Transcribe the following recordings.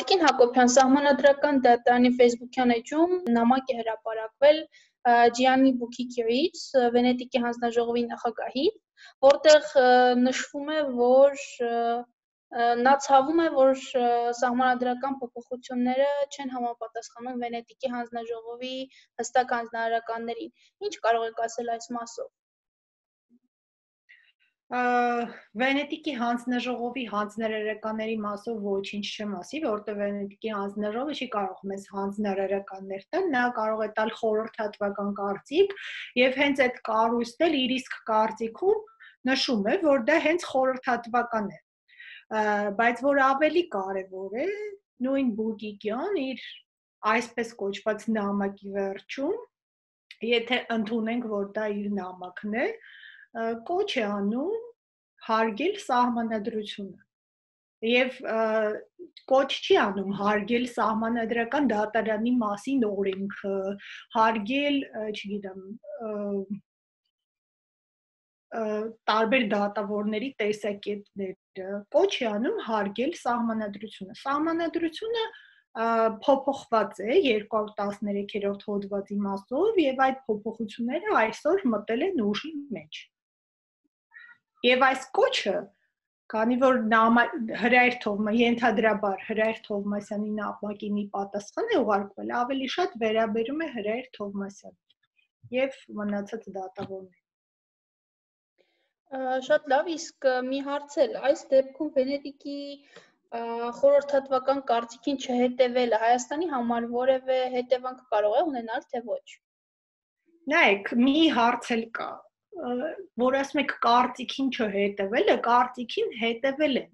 Տիկին Հակոբյան, սահմանադրական դատարանի Facebook-յան էջում նամակ է հրապարակվել Ջիանի Բուկիկյոից, Վենետիկի հանձնաժողովի նախագահի, որտեղ նշվում է, որ նա ցավում է, որ սահմանադրական փոփոխությունները չեն համապատասխանում Վենետիկի հանձնաժողովի հստակ հանձնարարականներին։ Ինչ կարող եք ասել այս մասով Վենետիկի հանձնաժողովի հանձնարարականների մասով ոչինչ չեմ ասի, որովհետև Վենետիկի հանձնաժողովը չի կարող մեզ հանձնարարականներ տալ, նա կարող է տալ խորհրդատվական կարծիք եւ հենց այդ կառույցն էլ իր իսկ կարծիքում նշում է, որ դա հենց խորհրդատվական է։ Բայց որ ավելի կարևոր է, նույն Բուգիկյան իր այսպես կոչված նամակի վերջում, եթե ընդունենք, որ դա իր նամակն է, կոչ է անում հարգել սահմանադրությունը եւ կոչ չի անում հարգել սահմանադրական դատարանի մասին օրենքը, հարգել, չգիտեմ, տարբեր դատավորների տեսակետները, կոչ է անում հարգել սահմանադրությունը։ Սահմանադրությունը փոփոխված է 213-րդ հոդվածի մասով եւ այդ փոփոխությունները այսօր մտել են ուժի մեջ։ Եվ այս կոչը, քանի որ հրայր Թովմա ենթադրաբար հրայր Թովմասյանի նամակինի պատասխան է ուղարկվել, ավելի շատ վերաբերում է հրայր Թովմասյանին եւ մնացած դատավորներին։ Շատ լավ, իսկ մի հարց էլ, այս դեպքում Վենետիկի խորհրդատվական կարծիքին չհետևելը Հայաստանի համար որևէ հետևանք կարող է ունենալ, թե ոչ։ Նայեք, մի հարց էլ կա որ ասում եք կարծիքին չհետևելը, կարծիքին հետևել են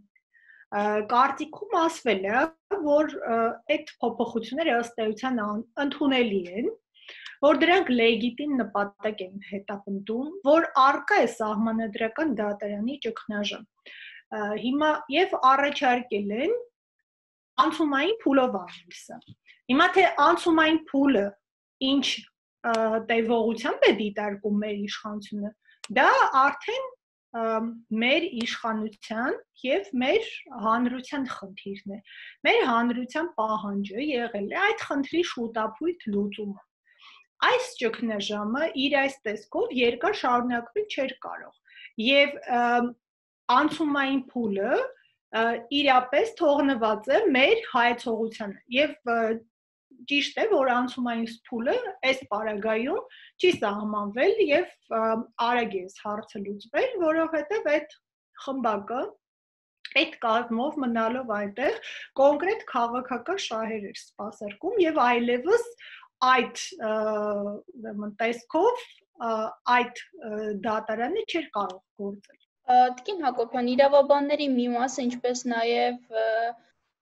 կարծիքում ասվել է, որ այդ փոփոխությունները ըստ էության ընդունելի են, որ դրանք լեգիտիմ նպատակ են հետապնդում, որ արկա է սահմանադրական դատարանի ճգնաժամ։ Հիմա եւ առաջարկել են անցումային փուլով անել սա։ Հիմա թե անցումային փուլը ինչ տևողությամբ է դիտարկում մեր իշխանությունը, դա արդեն մեր իշխանության եւ մեր հանրության խնդիրն է։ Մեր հանրության պահանջը եղել է այդ խնդրի շուտապույտ լուծումը։ Այս ճգնաժամը իր այս տեսքով երկար շարունակվել չէր կարող։ Եվ անցումային փուլը իրապես թողնված է մեր հայեցողությանը եւ ճիշտ է, որ անցումային փուլը այս պարագայում չի սահմանվել եւ արագ է հարցը լուծվել, որովհետեւ այդ խմբակը այդ կազմով մնալով այնտեղ կոնկրետ քաղաքական շահեր էր սպասարկում եւ այլևս այդ ուրեմն տեսքով այդ դատարանը չէր կարող գործել Տիկին Հակոբյան, իրավաբանների մի մասը, ինչպես նաև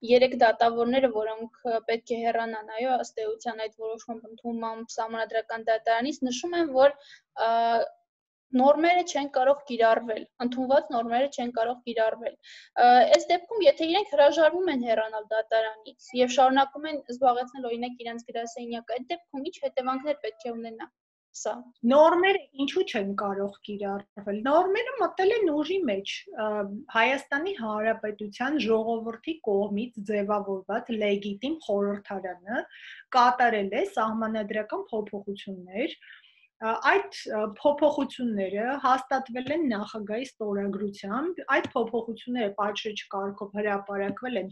երեք դատավորները, որոնք պետք է հեռանան, այո, ըստ էության այդ որոշումը ընդունմամբ համանդրական դատարանից նշում են, որ նորմերը չեն կարող կիրառվել, ընդունված նորմերը չեն կարող կիրառվել։ Այս դեպքում, եթե իրենք հրաժարվում են հեռանալ դատարանից եւ շարունակում են զբաղեցնել օրինակ իրենց գրասենյակը, այդ դեպքում ինչ հետևանքներ պետք է ունենա սա։ Նորմերը ինչու չեն կարող կիրառվել։ Նորմերը մտել են ուժի մեջ։ Հայաստանի Հանրապետության ժողովրդի կողմից ձևավորված լեգիտիմ խորհրդարանը կատարել է սահմանադրական փոփոխություններ, այդ փոփոխությունները հաստատվել են նախագահի ստորագրությամբ այդ փոփոխությունները պատշաճ կարգով հրապարակվել են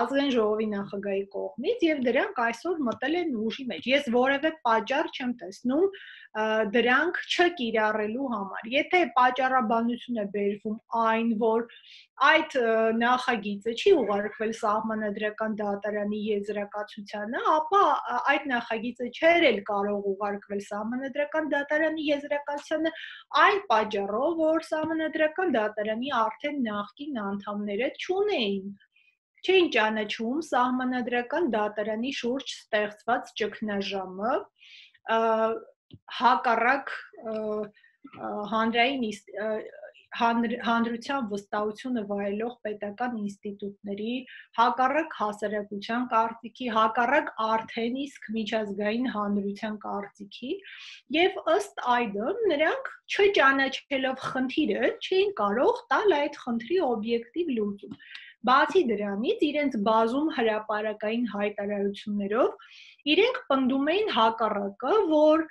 ազգային ժողովի նախագահի կողմից եւ դրանք այսօր մտել են ուժի մեջ ես որևէ պատճառ չեմ տեսնում դրանք չկիրառելու համար։ Եթե պատճառաբանություն է բերվում այն, որ այդ նախագիծը չի ուղարկվել սահմանադրական դատարանի եզրակացությանը, ապա այդ նախագիծը չէր էլ կարող ուղարկվել սահմանադրական դատարանի եզրակացությանը այն պատճառով, որ սահմանադրական դատարանի արդեն նախկին անդամները չունեին չէին ճանաչում սահմանադրական դատարանի շուրջ ստեղծված ճգնաժամը հակառակ հանրային հանրության վստահությունը վայելող պետական ինստիտուտների, հակառակ հասարակության կարծիքի, հակառակ արդեն իսկ միջազգային հանրության կարծիքի եւ ըստ այդմ նրանք չճանաչելով խնդիրը չէին կարող տալ այդ խնդրի օբյեկտիվ լուծում։ Բացի դրանից, իրենց բազում հրաապարակային հայտարարություններով իրենք պնդում էին հակառակը, որ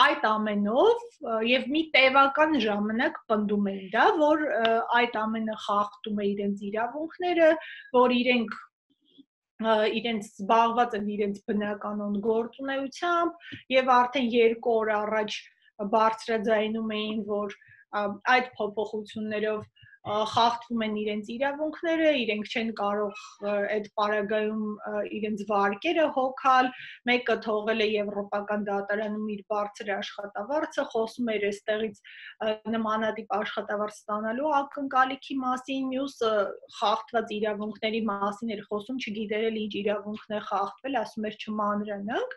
այդ ամենով եւ մի տևական ժամանակ պնդում էին դա, որ այդ ամենը խախտում է իրենց իրավունքները, որ իրենք իրենց զբաղված են իրենց բնականոն գործունեությամբ եւ արդեն 2 օր առաջ բարձրաձայնում էին, որ այդ փոփոխություններով խախտվում են իրենց իրավունքները, իրենք չեն կարող այդ պարագայում իրենց վարկերը հոգալ, մեկը թողել է եվրոպական դատարանում իր բարձր աշխատավարձը, խոսում էր այստեղից նմանատիպ աշխատավարձ ստանալու ակնկալիքի մասին, մյուսը խախտված իրավունքների մասին էր խոսում, չգիտեր էլ ինչ իրավունքն է խախտվել, ասում էր չմանրանանք։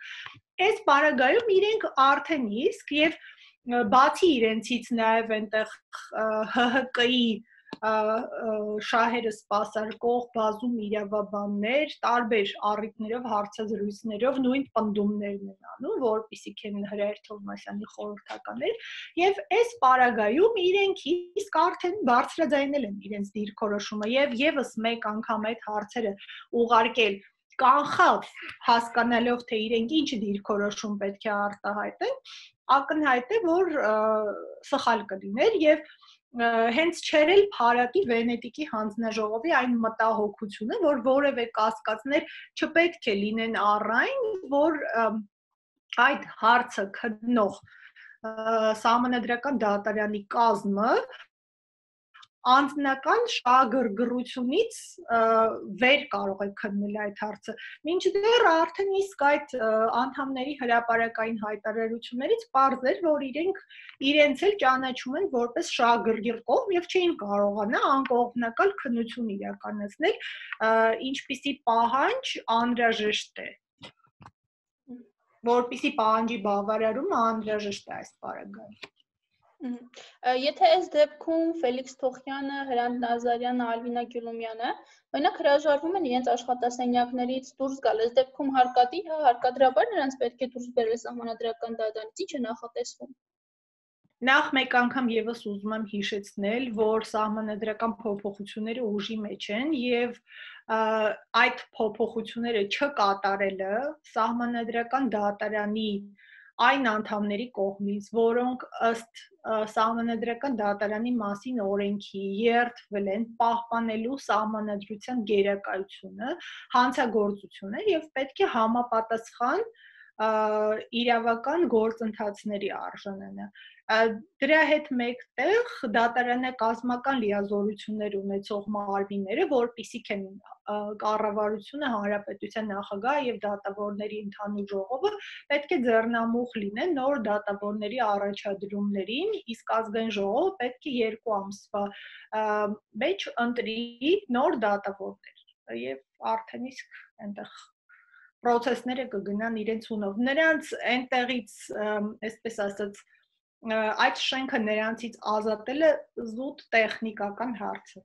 Այս պարագայում իրենք արդեն իսկ եւ բացի իրենցից նաև այնտեղ ՀՀԿ-ի շահերը սпасարկող բազում իրավաբաններ տարբեր առիթներով հարցազրույցներով նույն ընդդումներն են անում, որպիսի քեն հրայր Թովմասյանի խորհրդականներ եւ այս պարագայում իրենք իսկ արդեն բարձրաձայնել են իրենց դիրքորոշումը եւ եւս մեկ անգամ այդ հարցերը ուղարկել կանխած հասկանալով թե իրենք ինչ դիրքորոշում պետք է արտահայտեն, ակնհայտ է որ սխալ կլիներ եւ և հենց չեր էլ Փարատի Վենետիկի հանձնաժողովի այն մտահոգությունը, որ որևէ կասկածներ չպետք է լինեն առայն, որ այդ հարցը քննող սահմանադրական դատարանի կազմը անձնական շահագրգռությունից վեր կարող է քննել այդ հարցը։ Մինչդեռ արդեն իսկ այդ անդամների հրաապարակային հայտարարություններից པարզ էր, որ իրենք իրենց էլ ճանաչում են որպես շահագրգիռ կողմ եւ չէին կարողանա անկողմնակալ քննություն իրականացնել, ինչպիսի պահանջ անհրաժեշտ է որpիսի պահանջի բավարարումը անհրաժեշտ է այս պարագայում Եթե այս դեպքում Ֆելիքս Թոխյանը, Հրանտ Նազարյանը, Ալվինա Գյուլումյանը օրինակ հրաժարվում են իրենց աշխատասենյակներից դուրս գալ, այս դեպքում հարկատի, հա, հարկադրաբար նրանց պետք է դուրս բերել սահմանադրական դատարանից, ինչ է նախատեսվում։ Նախ մեկ անգամ եւս ուզում եմ հիշեցնել, որ սահմանադրական փոփոխությունները ուժի մեջ են եւ այդ փոփոխությունները չկատարելը սահմանադրական դատարանի այն անդամների կողմից, որոնք ըստ սահմանադրական դատարանի մասին օրենքի երթվել են պահպանելու սահմանադրության գերակայությունը, հանցագործությունը եւ պետք է համապատասխան իրավական գործընթացների արժանանա։ Դրա հետ մեկտեղ դատարանը կազմական լիազորություններ ունեցող մարմինները, որտիսիք են կառավարությունը, հանրապետության նախագահը եւ դատավորների ընդհանուր ժողովը, պետք է ձեռնամուխ լինեն նոր դատավորների առաջադրումներին, իսկ ազգային ժողովը պետք է երկու ամսվա մեջ ընտրի նոր դատավորներ եւ արդեն իսկ այնտեղ process-ները կգնան իրենց ունով։ Նրանց այնտեղից, այսպես ասած, այդ շենքը նրանցից ազատելը զուտ տեխնիկական հարց է։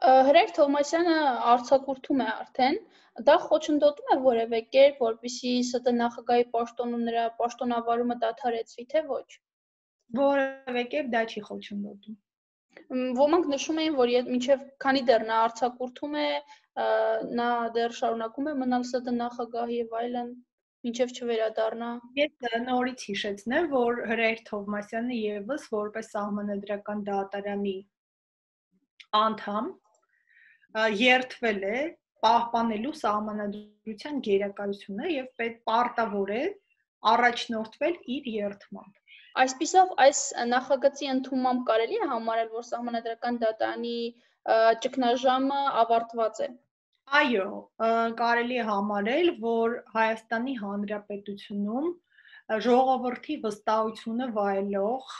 Հրեկ Թոմասյանը արցակուրթում է արդեն, դա խոչընդոտում է որևէ կերպ, որպիսի ՍՏ նախագահի պաշտոնում նրա պաշտոնավարումը դադարեցվի, թե ոչ։ Որևէ կերպ դա չի խոչընդոտում։ Ոմանք նշում էին, որ մինչև քանի դեռ նա արցակուրթում է, նա դեռ շարունակում է մնալ ՍՏ նախագահ եւ այլն մինչև չվերադառնա։ Ես նորից հիշեցնեմ, որ Հրեր Թովմասյանը եւս որպես սահմանադրական դատարանի անդամ երթվել է պահպանելու սահմանադրության գերակայությունը եւ պետք պարտավոր է առաջնորդվել իր երթմամբ։ Այսպիսով այս նախագծի ընդունմամբ կարելի է համարել, որ սահմանադրական դատարանի ճգնաժամը ավարտված է։ Այո, կարելի է համարել, որ Հայաստանի Հանրապետությունում ժողովրդի վստահությունը վայելող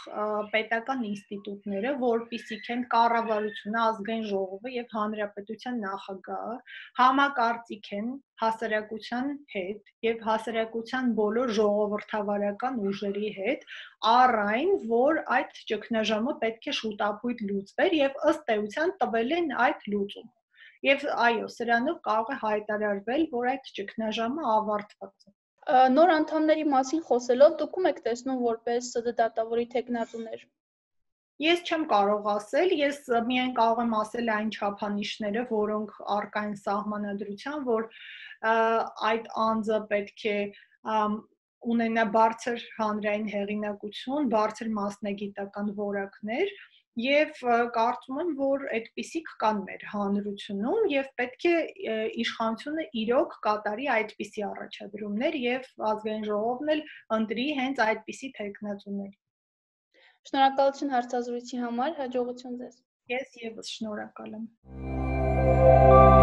պետական ինստիտուտները, որպիսիք են կառավարությունը, ազգային ժողովը եւ հանրապետության նախագահը, համակարծիք են հասարակության հետ եւ հասարակության բոլոր ժողովրդավարական ուժերի հետ, առայն որ այդ ճգնաժամը պետք է շուտապույտ լուծվեր եւ ըստ էության տվել են այդ լուծումը։ Եվ այո, սրանով կարող է հայտարարվել, որ այդ ճգնաժամը ավարտված է։ Նոր անդամների մասին խոսելով դուք ում եք տեսնում որպես ՍԴ դատավորի տեխնատուներ։ Ես չեմ կարող ասել, ես միայն կարող եմ ասել այն չափանիշները, որոնք արկա են սահմանադրության, որ այդ անձը պետք է ունենա բարձր հանրային հեղինակություն, բարձր մասնագիտական որակներ եւ կարծում եմ, որ այդպիսիք կան մեր հանրությունում եւ պետք է իշխանությունը իրոք կատարի այդպիսի առաջադրումներ եւ ազգային ժողովն էլ ընտրի հենց այդպիսի տեխնացուներ։ Շնորհակալություն հարցազրույցի համար, հաջողություն ձեզ։ Ես եւս շնորհակալ եմ։